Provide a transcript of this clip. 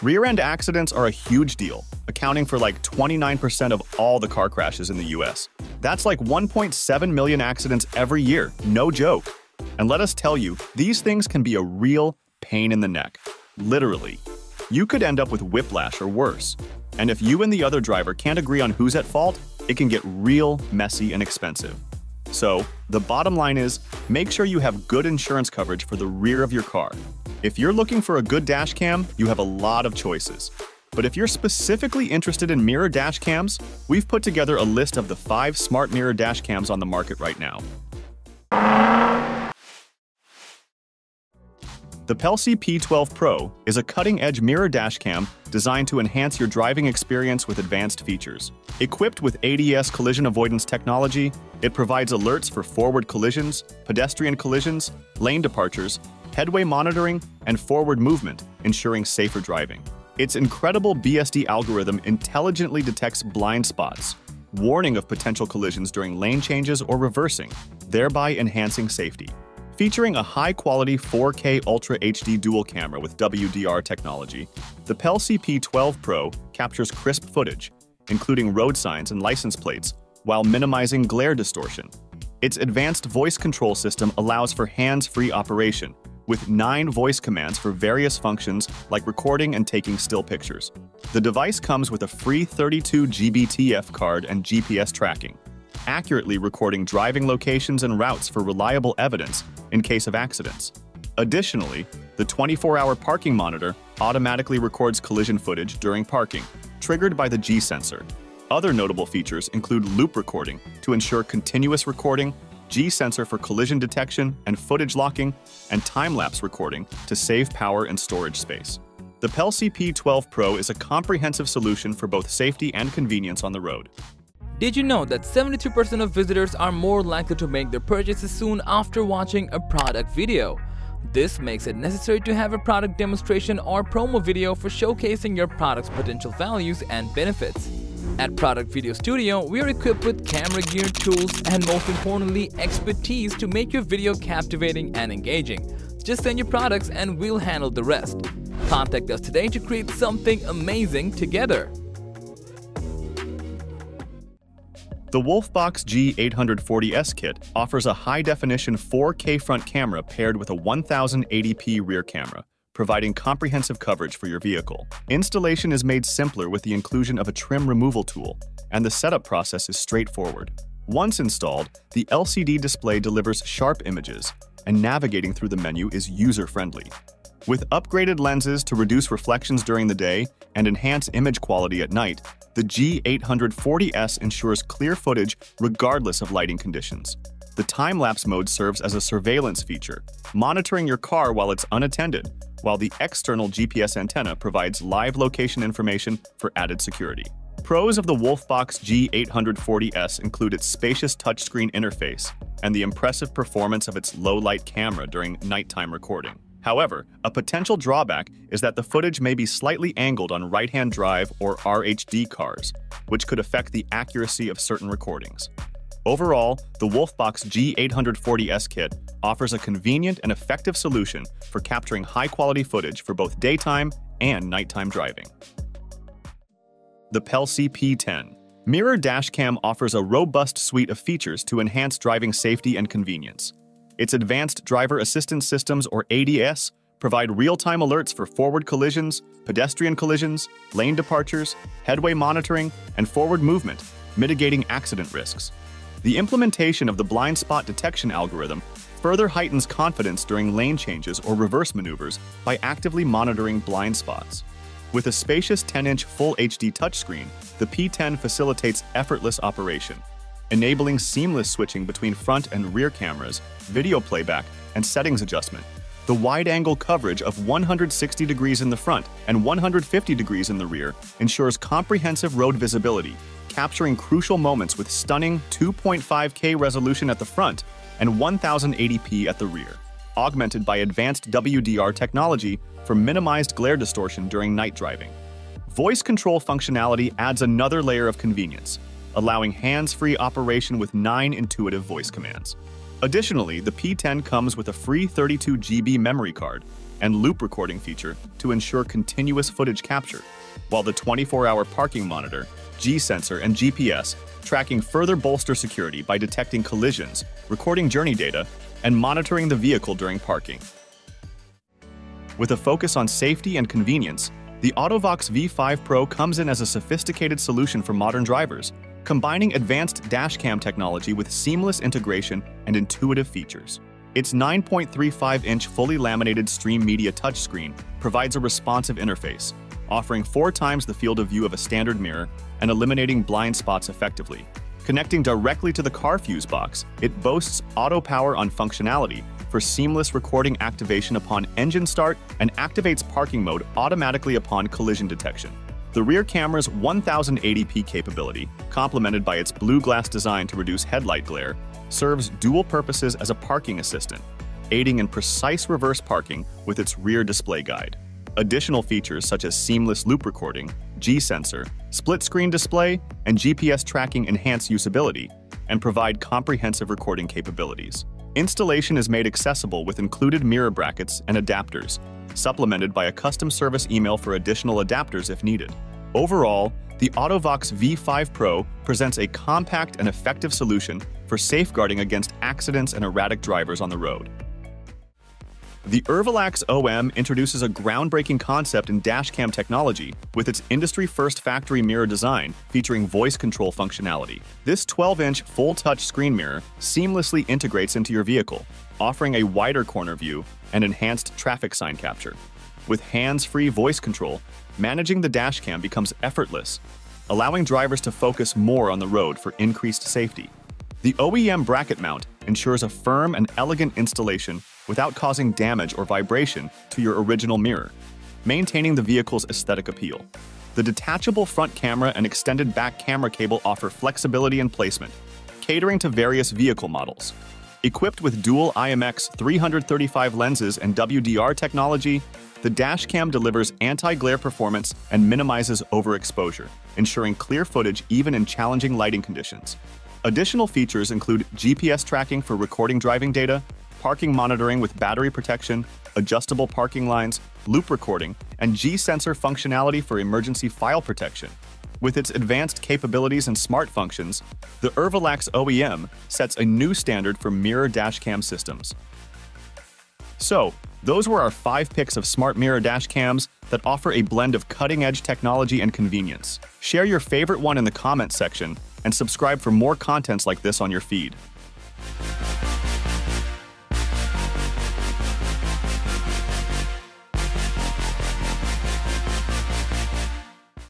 Rear-end accidents are a huge deal, accounting for like 29% of all the car crashes in the US. That's like 1.7 million accidents every year, no joke. And let us tell you, these things can be a real pain in the neck. Literally. You could end up with whiplash or worse. And if you and the other driver can't agree on who's at fault, it can get real messy and expensive. So, the bottom line is, make sure you have good insurance coverage for the rear of your car. If you're looking for a good dash cam, you have a lot of choices. But if you're specifically interested in mirror dash cams, we've put together a list of the five smart mirror dash cams on the market right now. The Pelsee P12 Pro is a cutting-edge mirror dashcam designed to enhance your driving experience with advanced features. Equipped with ADAS collision avoidance technology, it provides alerts for forward collisions, pedestrian collisions, lane departures, headway monitoring, and forward movement, ensuring safer driving. Its incredible BSD algorithm intelligently detects blind spots, warning of potential collisions during lane changes or reversing, thereby enhancing safety. Featuring a high-quality 4K Ultra HD dual camera with WDR technology, the Pelsee P12 Pro captures crisp footage, including road signs and license plates, while minimizing glare distortion. Its advanced voice control system allows for hands-free operation, with nine voice commands for various functions like recording and taking still pictures. The device comes with a free 32 GB TF card and GPS tracking, accurately recording driving locations and routes for reliable evidence in case of accidents. Additionally, the 24-hour parking monitor automatically records collision footage during parking, triggered by the G-sensor. Other notable features include loop recording to ensure continuous recording, G-sensor for collision detection and footage locking, and time-lapse recording to save power and storage space. The Pelsee P12 Pro is a comprehensive solution for both safety and convenience on the road. Did you know that 72% of visitors are more likely to make their purchases soon after watching a product video? This makes it necessary to have a product demonstration or promo video for showcasing your product's potential values and benefits. At Product Video Studio, we are equipped with camera gear, tools, and most importantly, expertise to make your video captivating and engaging. Just send your products and we'll handle the rest. Contact us today to create something amazing together. The Wolfbox G840S kit offers a high-definition 4K front camera paired with a 1080p rear camera, providing comprehensive coverage for your vehicle. Installation is made simpler with the inclusion of a trim removal tool, and the setup process is straightforward. Once installed, the LCD display delivers sharp images, and navigating through the menu is user-friendly. With upgraded lenses to reduce reflections during the day and enhance image quality at night, the G840S ensures clear footage regardless of lighting conditions. The time-lapse mode serves as a surveillance feature, monitoring your car while it's unattended, while the external GPS antenna provides live location information for added security. Pros of the Wolfbox G840S include its spacious touchscreen interface and the impressive performance of its low-light camera during nighttime recording. However, a potential drawback is that the footage may be slightly angled on right-hand drive or RHD cars, which could affect the accuracy of certain recordings. Overall, the Wolfbox G840S kit offers a convenient and effective solution for capturing high-quality footage for both daytime and nighttime driving. The Pelsee P10 Mirror Dashcam offers a robust suite of features to enhance driving safety and convenience. Its advanced driver assistance systems, or ADAS, provide real-time alerts for forward collisions, pedestrian collisions, lane departures, headway monitoring, and forward movement, mitigating accident risks. The implementation of the blind spot detection algorithm further heightens confidence during lane changes or reverse maneuvers by actively monitoring blind spots. With a spacious 10-inch Full HD touchscreen, the P10 facilitates effortless operation, enabling seamless switching between front and rear cameras, video playback, and settings adjustment. The wide-angle coverage of 160 degrees in the front and 150 degrees in the rear ensures comprehensive road visibility, capturing crucial moments with stunning 2.5K resolution at the front and 1080p at the rear, augmented by advanced WDR technology for minimized glare distortion during night driving. Voice control functionality adds another layer of convenience, allowing hands-free operation with nine intuitive voice commands. Additionally, the P10 comes with a free 32GB memory card, and loop recording feature to ensure continuous footage capture, while the 24-hour parking monitor, G-sensor, and GPS tracking further bolster security by detecting collisions, recording journey data, and monitoring the vehicle during parking. With a focus on safety and convenience, the Autovox V5 Pro comes in as a sophisticated solution for modern drivers, combining advanced dashcam technology with seamless integration and intuitive features. Its 9.35-inch fully laminated Stream Media touchscreen provides a responsive interface, offering four times the field of view of a standard mirror and eliminating blind spots effectively. Connecting directly to the car fuse box, it boasts auto power on functionality for seamless recording activation upon engine start and activates parking mode automatically upon collision detection. The rear camera's 1080p capability, complemented by its blue glass design to reduce headlight glare, serves dual purposes as a parking assistant, aiding in precise reverse parking with its rear display guide. Additional features such as seamless loop recording, G-sensor, split-screen display, and GPS tracking enhance usability and provide comprehensive recording capabilities. Installation is made accessible with included mirror brackets and adapters, supplemented by a custom service email for additional adapters if needed. Overall, the Autovox V5 Pro presents a compact and effective solution for safeguarding against accidents and erratic drivers on the road. The Urvolax OEM introduces a groundbreaking concept in dashcam technology with its industry-first factory mirror design featuring voice control functionality. This 12-inch full-touch screen mirror seamlessly integrates into your vehicle, offering a wider corner view and enhanced traffic sign capture. With hands-free voice control, managing the dashcam becomes effortless, allowing drivers to focus more on the road for increased safety. The OEM bracket mount ensures a firm and elegant installation without causing damage or vibration to your original mirror, maintaining the vehicle's aesthetic appeal. The detachable front camera and extended back camera cable offer flexibility and placement, catering to various vehicle models. Equipped with dual IMX 335 lenses and WDR technology, the dashcam delivers anti-glare performance and minimizes overexposure, ensuring clear footage even in challenging lighting conditions. Additional features include GPS tracking for recording driving data, parking monitoring with battery protection, adjustable parking lines, loop recording, and G-sensor functionality for emergency file protection. With its advanced capabilities and smart functions, the Urvolax OEM sets a new standard for mirror dashcam systems. So, those were our five picks of smart mirror dashcams that offer a blend of cutting-edge technology and convenience. Share your favorite one in the comments section and subscribe for more contents like this on your feed.